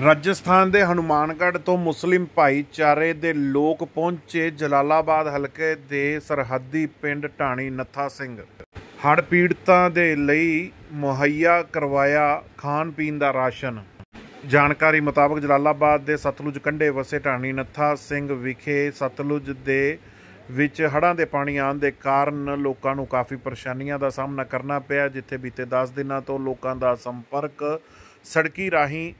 ਰਾਜਸਥਾਨ ਦੇ ਹਨੂਮਾਨਗੜ੍ਹ ਤੋਂ ਮੁਸਲਿਮ ਭਾਈਚਾਰੇ ਦੇ ਲੋਕ ਪਹੁੰਚੇ ਜਲਾਲਾਬਾਦ ਹਲਕੇ ਦੇ ਸਰਹੱਦੀ ਪਿੰਡ ਢਾਣੀ ਨੱਥਾ ਸਿੰਘ। ਹੜ੍ਹ ਪੀੜਤਾਂ ਦੇ ਲਈ ਮੁਹੱਈਆ ਕਰਵਾਇਆ ਖਾਣ ਪੀਣ ਦਾ ਰਾਸ਼ਨ। ਜਾਣਕਾਰੀ ਮੁਤਾਬਕ ਜਲਾਲਾਬਾਦ ਦੇ ਸਤਲੁਜ ਕੰਢੇ ਵਸੇ ਢਾਣੀ ਨੱਥਾ ਸਿੰਘ ਵਿਖੇ ਸਤਲੁਜ ਦੇ ਵਿੱਚ ਹੜ੍ਹਾਂ ਦੇ ਪਾਣੀ ਆਉਣ ਦੇ ਕਾਰਨ ਲੋਕਾਂ ਨੂੰ ਕਾਫੀ ਪਰੇਸ਼ਾਨੀਆਂ ਦਾ ਸਾਹਮਣਾ ਕਰਨਾ ਪਿਆ, ਜਿੱਥੇ ਬੀਤੇ 10 ਦਿਨਾਂ ਤੋਂ ਲੋਕਾਂ ਦਾ ਸੰਪਰਕ ਸੜਕੀ ਰਾਹੀਂ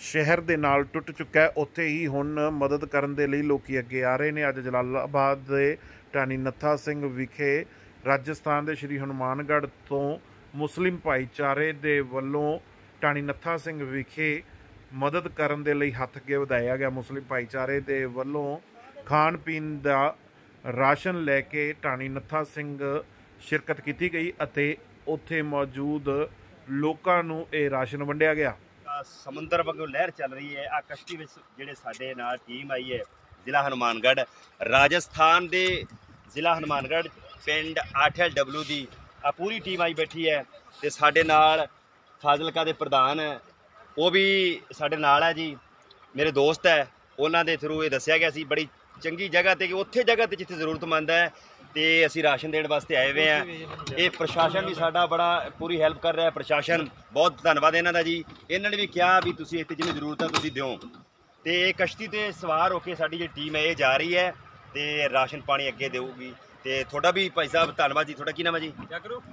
ਸ਼ਹਿਰ ਦੇ ਨਾਲ ਟੁੱਟ ਚੁੱਕਾ ਹੈ। ਉੱਥੇ ਹੀ ਹੁਣ ਮਦਦ ਕਰਨ ਦੇ ਲਈ ਲੋਕੀ ਅੱਗੇ ਆ ਰਹੇ ਨੇ। ਅੱਜ ਜਲਾਲਾਬਾਦ ਦੇ ਟਾਣੀ ਨੱਥਾ ਸਿੰਘ ਵਿਖੇ ਰਾਜਸਥਾਨ ਦੇ ਸ਼੍ਰੀ ਹਨੂਮਾਨਗੜ੍ਹ ਤੋਂ ਮੁਸਲਿਮ ਭਾਈਚਾਰੇ ਦੇ ਵੱਲੋਂ ਟਾਣੀ ਨੱਥਾ ਸਿੰਘ ਵਿਖੇ ਮਦਦ ਕਰਨ ਦੇ ਲਈ ਹੱਥ ਅੱਗੇ ਵਧਾਇਆ ਗਿਆ। ਮੁਸਲਿਮ ਭਾਈਚਾਰੇ ਦੇ ਵੱਲੋਂ ਖਾਣ ਪੀਣ ਦਾ ਰਾਸ਼ਨ ਲੈ ਕੇ ਟਾਣੀ ਨੱਥਾ ਸਿੰਘ ਸ਼ਿਰਕਤ ਕੀਤੀ ਗਈ ਅਤੇ ਉੱਥੇ ਮੌਜੂਦ ਲੋਕਾਂ ਨੂੰ ਇਹ ਰਾਸ਼ਨ ਵੰਡਿਆ ਗਿਆ। ਸਮੁੰਦਰ ਵਾਂਗੂ ਲਹਿਰ ਚੱਲ ਰਹੀ ਹੈ। ਆ ਕਸ਼ਤੀ ਵਿੱਚ ਜਿਹੜੇ ਸਾਡੇ ਨਾਲ ਟੀਮ ਆਈ ਹੈ, ਜ਼ਿਲ੍ਹਾ ਹਨੂਮਾਨਗੜ੍ਹ। ਰਾਜਸਥਾਨ ਦੇ ਜ਼ਿਲ੍ਹਾ ਹਨੂਮਾਨਗੜ੍ਹ ਪਿੰਡ 8LW ਦੀ ਆ ਪੂਰੀ ਟੀਮ ਆਈ ਬੈਠੀ ਹੈ ਤੇ ਸਾਡੇ ਨਾਲ ਫਾਜ਼ਿਲਕਾ ਦੇ ਪ੍ਰਧਾਨ ਹੈ ਉਹ ਵੀ ਸਾਡੇ ਨਾਲ ਹੈ ਜੀ। ਮੇਰੇ ਦੋਸਤ ਹੈ, ਉਹਨਾਂ ਦੇ ਥਰੂ ਇਹ ਦੱਸਿਆ ਗਿਆ ਸੀ। ਬੜੀ ਚੰਗੀ ਜਗ੍ਹਾ ਤੇ ਕਿ ਉੱਥੇ ਜਗ੍ਹਾ ਤੇ ਜਿੱਥੇ ਜ਼ਰੂਰਤਮੰਦ ਹੈ ਤੇ ਅਸੀਂ ਰਾਸ਼ਨ ਦੇਣ ਵਾਸਤੇ ਆਏ ਹੋਏ ਆ ਇਹ ਪ੍ਰਸ਼ਾਸਨ ਵੀ ਸਾਡਾ ਬੜਾ ਪੂਰੀ ਹੈਲਪ ਕਰ ਰਿਹਾ ਪ੍ਰਸ਼ਾਸਨ ਬਹੁਤ ਧੰਨਵਾਦ ਇਹਨਾਂ ਦਾ ਜੀ। ਇਹਨਾਂ ਨੇ ਵੀ ਕਿਹਾ ਵੀ ਤੁਸੀਂ ਇੱਥੇ ਜਿੰਨੀ ਜ਼ਰੂਰਤ ਹੈ ਤੁਸੀਂ ਦਿਓ। ਤੇ ਇਹ ਕਸ਼ਤੀ ਤੇ ਸਵਾਰ ਹੋ ਕੇ ਸਾਡੀ ਜਿਹੜੀ ਟੀਮ ਹੈ ਇਹ ਜਾ ਰਹੀ ਹੈ ਤੇ ਰਾਸ਼ਨ ਪਾਣੀ ਅੱਗੇ ਦੇਊਗੀ। ਤੇ ਤੁਹਾਡਾ ਵੀ ਭਾਈ ਸਾਹਿਬ ਧੰਨਵਾਦ ਜੀ। ਤੁਹਾਡਾ ਕੀ ਨਾਮ ਹੈ ਜੀ?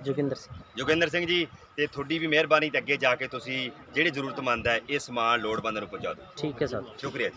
ਜੋਗਿੰਦਰ ਸਿੰਘ। ਜੋਗਿੰਦਰ ਸਿੰਘ ਜੀ ਤੇ ਤੁਹਾਡੀ ਵੀ ਮਿਹਰਬਾਨੀ ਤੇ ਅੱਗੇ ਜਾ ਕੇ ਤੁਸੀਂ ਜਿਹੜੇ ਜ਼ਰੂਰਤਮੰਦ ਹੈ ਇਹ ਸਮਾਨ ਲੋੜਵੰਦ ਨੂੰ ਪਹੁੰਚਾ ਦਿਓ। ਠੀਕ ਹੈ ਸਰ। ਸ਼ੁਕਰੀਆ